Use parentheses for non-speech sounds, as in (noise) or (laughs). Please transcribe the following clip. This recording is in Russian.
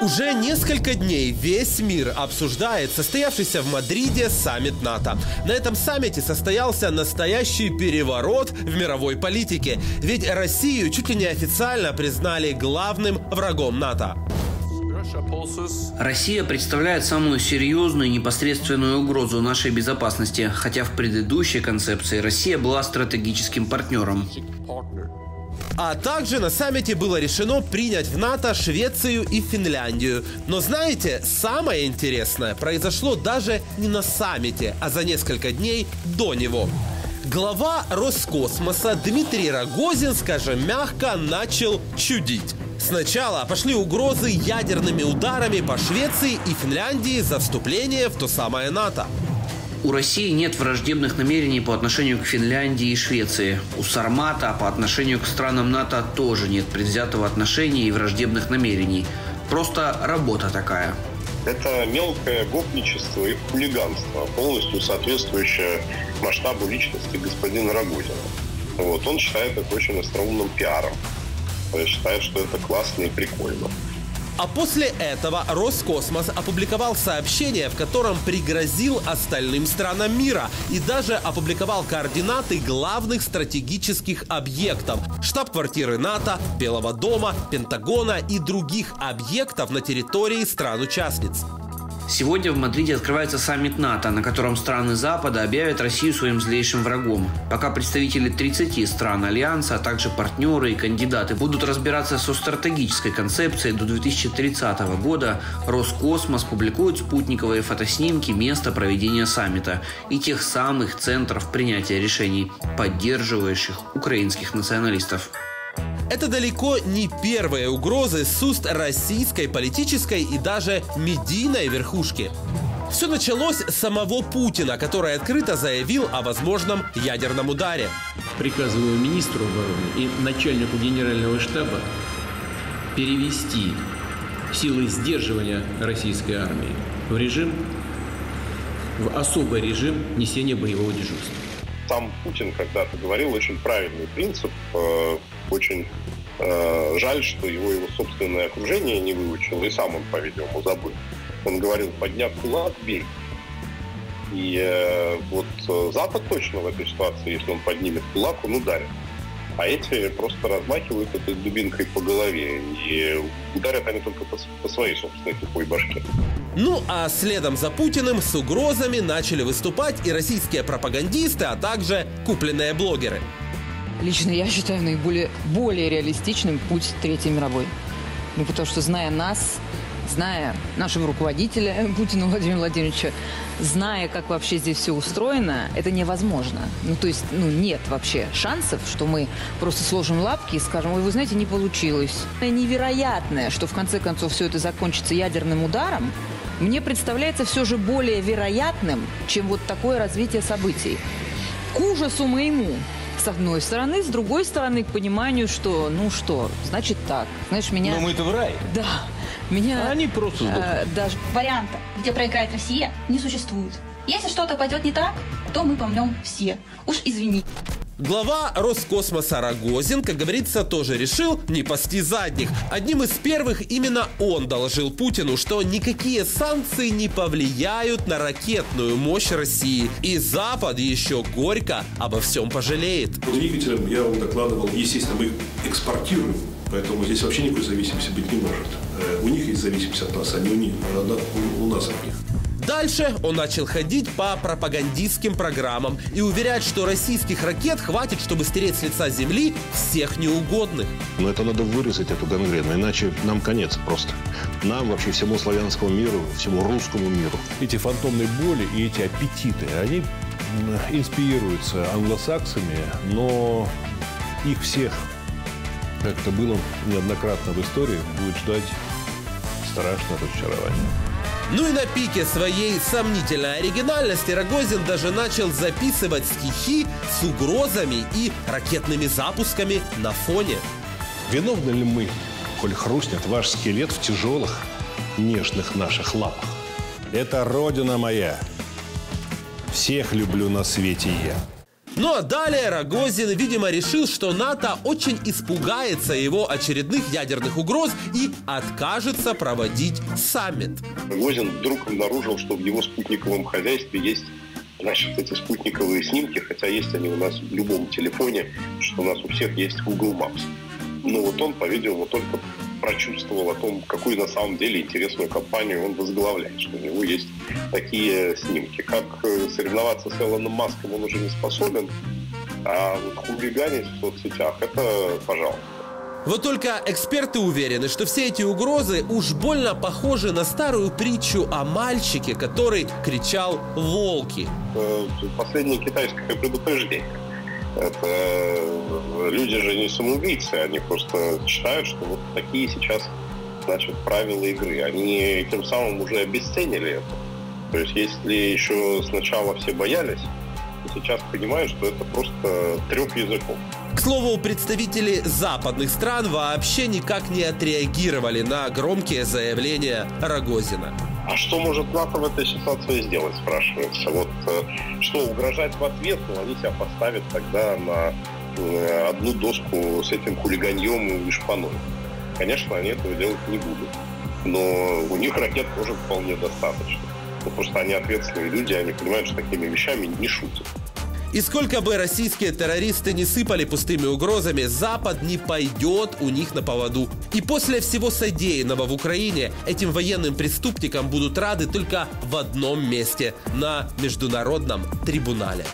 Уже несколько дней весь мир обсуждает состоявшийся в Мадриде саммит НАТО. На этом саммите состоялся настоящий переворот в мировой политике. Ведь Россию чуть ли не официально признали главным врагом НАТО. Россия представляет самую серьезную непосредственную угрозу нашей безопасности, хотя в предыдущей концепции Россия была стратегическим партнером. А также на саммите было решено принять в НАТО Швецию и Финляндию. Но знаете, самое интересное произошло даже не на саммите, а за несколько дней до него. Глава Роскосмоса Дмитрий Рогозин, скажем мягко, начал чудить. Сначала пошли угрозы ядерными ударами по Швеции и Финляндии за вступление в то самое НАТО. У России нет враждебных намерений по отношению к Финляндии и Швеции. У Сармата по отношению к странам НАТО тоже нет предвзятого отношения и враждебных намерений. Просто работа такая. Это мелкое гопничество и хулиганство, полностью соответствующее масштабу личности господина Рогозина. Вот. Он считает это очень остроумным пиаром. Он считает, что это классно и прикольно. А после этого Роскосмос опубликовал сообщение, в котором пригрозил остальным странам мира и даже опубликовал координаты главных стратегических объектов – штаб-квартиры НАТО, Белого дома, Пентагона и других объектов на территории стран-участниц. Сегодня в Мадриде открывается саммит НАТО, на котором страны Запада объявят Россию своим злейшим врагом. Пока представители 30 стран Альянса, а также партнеры и кандидаты будут разбираться со стратегической концепцией до 2030 года, Роскосмос публикует спутниковые фотоснимки места проведения саммита и тех самых центров принятия решений, поддерживающих украинских националистов. Это далеко не первые угрозы с уст российской политической и даже медийной верхушки. Все началось с самого Путина, который открыто заявил о возможном ядерном ударе. Приказываю министру обороны и начальнику генерального штаба перевести силы сдерживания российской армии в режим, в особый режим несения боевого дежурства. Сам Путин когда-то говорил очень правильный принцип, э, очень э, жаль, что его его собственное окружение не выучил, и сам он, по-видимому, забыл. Он говорил, подняв кулак, бей. И э, вот э, Запад точно в этой ситуации, если он поднимет кулак, он ударит. А эти просто размахивают этой дубинкой по голове. И ударят они только по, по своей собственной тупой башке. Ну а следом за Путиным с угрозами начали выступать и российские пропагандисты, а также купленные блогеры. Лично я считаю наиболее более реалистичным путь Третьей мировой. Ну, потому что, зная нас, зная нашего руководителя (laughs) Путина Владимира Владимировича, зная, как вообще здесь все устроено, это невозможно. Ну, то есть, ну, нет вообще шансов, что мы просто сложим лапки и скажем, ой, вы знаете, не получилось. Невероятное, что в конце концов все это закончится ядерным ударом, мне представляется все же более вероятным, чем вот такое развитие событий. К ужасу моему, с одной стороны, с другой стороны, к пониманию, что, ну что, значит так. Знаешь, меня... Но мы-то в рай. Да. Меня... А они просто э, даже... Варианта, где проиграет Россия, не существует. Если что-то пойдет не так, то мы помнем все. Уж извини. Глава Роскосмоса Рогозин, как говорится, тоже решил не пасти задних. Одним из первых именно он доложил Путину, что никакие санкции не повлияют на ракетную мощь России. И Запад еще горько обо всем пожалеет. Двигателям я вам докладывал, естественно, мы экспортируем, поэтому здесь вообще никакой зависимости быть не может. Э, у них есть зависимость от нас, а не у них, а у нас от них. Дальше он начал ходить по пропагандистским программам и уверять, что российских ракет хватит, чтобы стереть с лица земли всех неугодных. Но это надо вырезать, эту гангрену, иначе нам конец просто. Нам, вообще всему славянскому миру, всему русскому миру. Эти фантомные боли и эти аппетиты, они инспирируются англосаксами, но их всех, как это было неоднократно в истории, будет ждать страшное разочарование. Ну и на пике своей сомнительной оригинальности Рогозин даже начал записывать стихи с угрозами и ракетными запусками на фоне. Виновны ли мы, коль хрустнет ваш скелет в тяжелых, нежных наших лапах? Это родина моя. Всех люблю на свете я. Ну а далее Рогозин, видимо, решил, что НАТО очень испугается его очередных ядерных угроз и откажется проводить саммит. Рогозин вдруг обнаружил, что в его спутниковом хозяйстве есть значит, эти спутниковые снимки, хотя есть они у нас в любом телефоне, что у нас у всех есть Google Maps. Но вот он, по-видимому, только прочувствовал о том, какую на самом деле интересную компанию он возглавляет, что у него есть такие снимки. Как э, соревноваться с Элоном Маском он уже не способен, а вот хулиганить в соцсетях – это пожалуйста. Вот только эксперты уверены, что все эти угрозы уж больно похожи на старую притчу о мальчике, который кричал «волки». Э, последнее китайское предупреждение. Это э, люди же не самоубийцы, они просто считают, что вот такие сейчас значит, правила игры. Они тем самым уже обесценили это. То есть если еще сначала все боялись, то сейчас понимают, что это просто трех языков. К слову, представители западных стран вообще никак не отреагировали на громкие заявления Рогозина. А что может НАТО в этой ситуации сделать, спрашивается. Вот э, что, угрожать в ответ, ну, они себя поставят тогда на одну доску с этим хулиганьем и шпаной. Конечно, они этого делать не будут. Но у них ракет тоже вполне достаточно. Ну, что они ответственные люди, они понимают, что такими вещами не шутят. И сколько бы российские террористы не сыпали пустыми угрозами, Запад не пойдет у них на поводу. И после всего содеянного в Украине этим военным преступникам будут рады только в одном месте – на Международном трибунале.